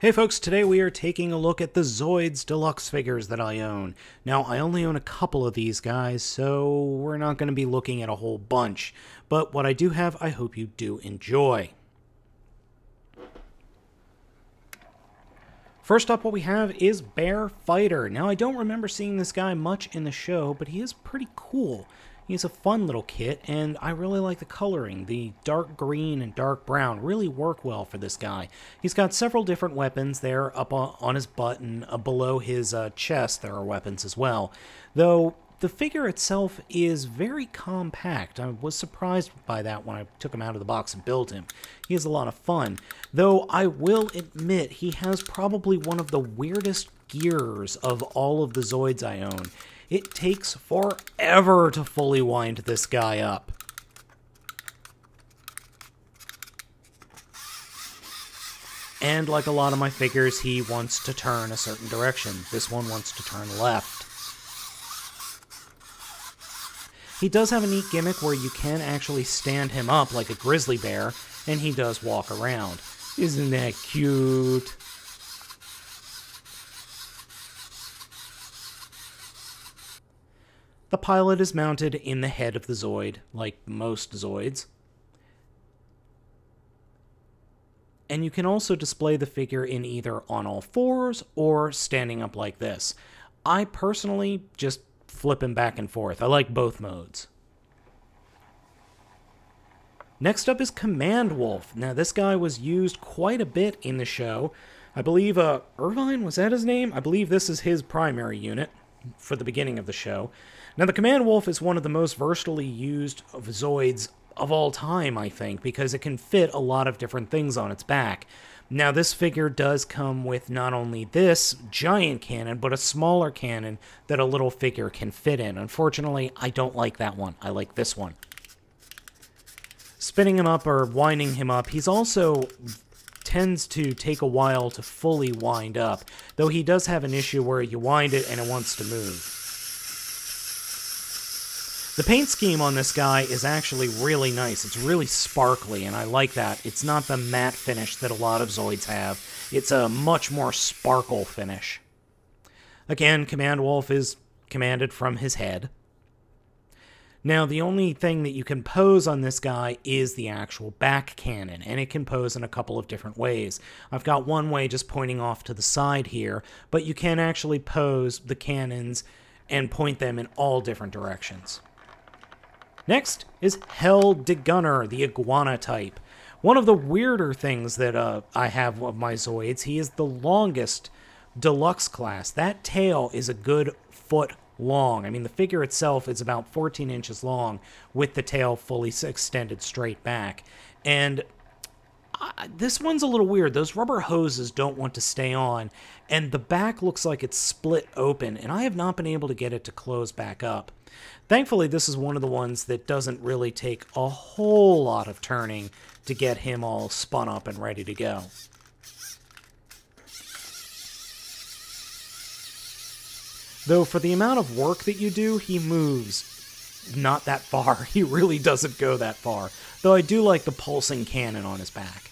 Hey folks, today we are taking a look at the Zoids deluxe figures that I own. Now, I only own a couple of these guys, so we're not going to be looking at a whole bunch. But what I do have, I hope you do enjoy. First up, what we have is Bear Fighter. Now, I don't remember seeing this guy much in the show, but he is pretty cool. He's a fun little kit, and I really like the coloring. The dark green and dark brown really work well for this guy. He's got several different weapons there up on his butt and uh, below his uh, chest there are weapons as well. Though the figure itself is very compact. I was surprised by that when I took him out of the box and built him. He is a lot of fun, though I will admit he has probably one of the weirdest gears of all of the Zoids I own. It takes forever to fully wind this guy up. And like a lot of my figures, he wants to turn a certain direction. This one wants to turn left. He does have a neat gimmick where you can actually stand him up like a grizzly bear, and he does walk around. Isn't that cute? The pilot is mounted in the head of the Zoid, like most Zoids. And you can also display the figure in either on all fours or standing up like this. I personally just flip him back and forth. I like both modes. Next up is Command Wolf. Now, this guy was used quite a bit in the show. I believe uh, Irvine, was that his name? I believe this is his primary unit for the beginning of the show. Now, the Command Wolf is one of the most versatilely used of Zoids of all time, I think, because it can fit a lot of different things on its back. Now, this figure does come with not only this giant cannon, but a smaller cannon that a little figure can fit in. Unfortunately, I don't like that one. I like this one. Spinning him up or winding him up, he's also tends to take a while to fully wind up, though he does have an issue where you wind it and it wants to move. The paint scheme on this guy is actually really nice. It's really sparkly, and I like that. It's not the matte finish that a lot of Zoids have. It's a much more sparkle finish. Again, Command Wolf is commanded from his head. Now, the only thing that you can pose on this guy is the actual back cannon, and it can pose in a couple of different ways. I've got one way just pointing off to the side here, but you can actually pose the cannons and point them in all different directions. Next is Hell Gunner, the iguana type. One of the weirder things that uh, I have of my Zoids, he is the longest deluxe class. That tail is a good foot long. I mean, the figure itself is about 14 inches long with the tail fully extended straight back. And this one's a little weird. Those rubber hoses don't want to stay on, and the back looks like it's split open, and I have not been able to get it to close back up. Thankfully, this is one of the ones that doesn't really take a whole lot of turning to get him all spun up and ready to go. Though for the amount of work that you do, he moves not that far. He really doesn't go that far. Though I do like the pulsing cannon on his back.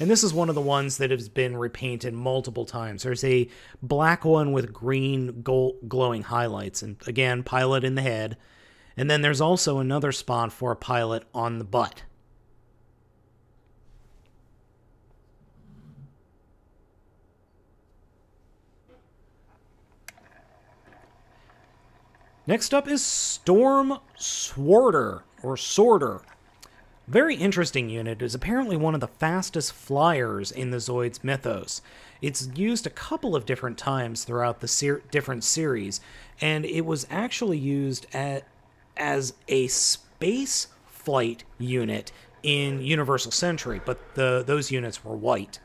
And this is one of the ones that has been repainted multiple times. There's a black one with green gold glowing highlights, and again, pilot in the head. And then there's also another spot for a pilot on the butt. Next up is Storm Sworder, or Sworder. Very interesting unit. is apparently one of the fastest flyers in the Zoids mythos. It's used a couple of different times throughout the ser different series, and it was actually used at, as a space flight unit in Universal Century, but the those units were white.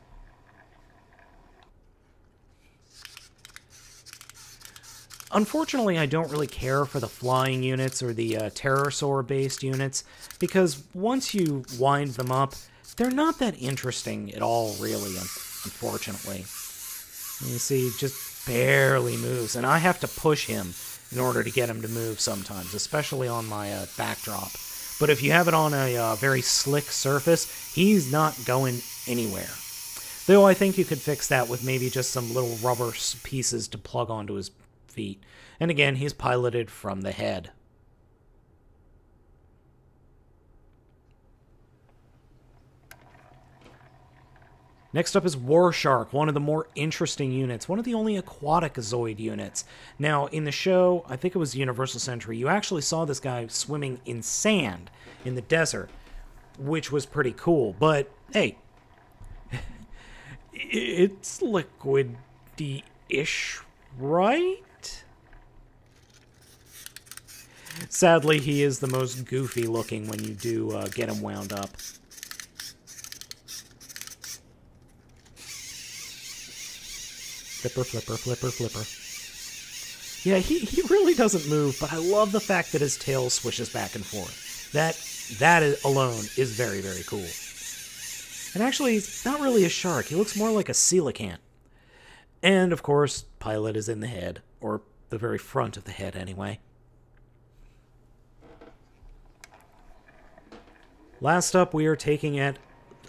Unfortunately, I don't really care for the flying units or the uh, pterosaur-based units, because once you wind them up, they're not that interesting at all, really, unfortunately. You see, just barely moves, and I have to push him in order to get him to move sometimes, especially on my uh, backdrop. But if you have it on a uh, very slick surface, he's not going anywhere. Though I think you could fix that with maybe just some little rubber pieces to plug onto his feet. And again, he's piloted from the head. Next up is War Shark, one of the more interesting units, one of the only aquatic Zoid units. Now, in the show, I think it was Universal Century, you actually saw this guy swimming in sand in the desert, which was pretty cool. But hey, it's liquidy ish, right? Sadly, he is the most goofy looking when you do uh, get him wound up. Flipper, flipper, flipper, flipper. Yeah, he, he really doesn't move, but I love the fact that his tail swishes back and forth. That that alone is very, very cool. And actually, he's not really a shark. He looks more like a coelacanth. And, of course, Pilot is in the head, or the very front of the head, anyway. Last up, we are taking at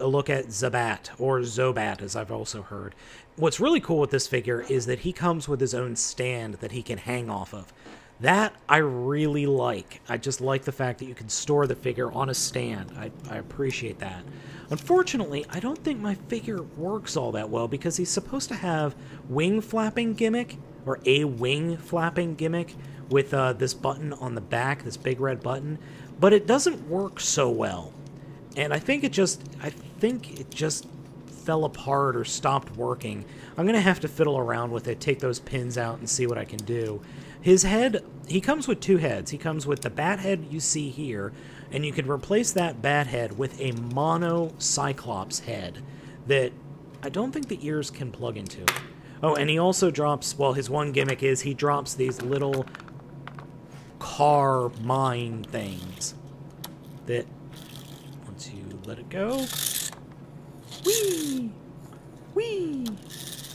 a look at Zabat, or Zobat, as I've also heard. What's really cool with this figure is that he comes with his own stand that he can hang off of. That I really like. I just like the fact that you can store the figure on a stand. I, I appreciate that. Unfortunately, I don't think my figure works all that well because he's supposed to have wing flapping gimmick, or a wing flapping gimmick, with uh, this button on the back, this big red button, but it doesn't work so well. And I think it just, I think it just fell apart or stopped working. I'm going to have to fiddle around with it, take those pins out and see what I can do. His head, he comes with two heads. He comes with the bat head you see here, and you can replace that bat head with a mono Cyclops head that I don't think the ears can plug into. Oh, and he also drops, well, his one gimmick is he drops these little car mine things that once you let it go, whee, whee.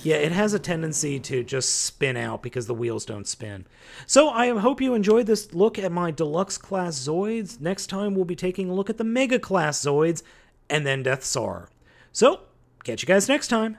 Yeah, it has a tendency to just spin out because the wheels don't spin. So I hope you enjoyed this look at my deluxe class Zoids. Next time we'll be taking a look at the mega class Zoids and then Death Saurer. So, catch you guys next time.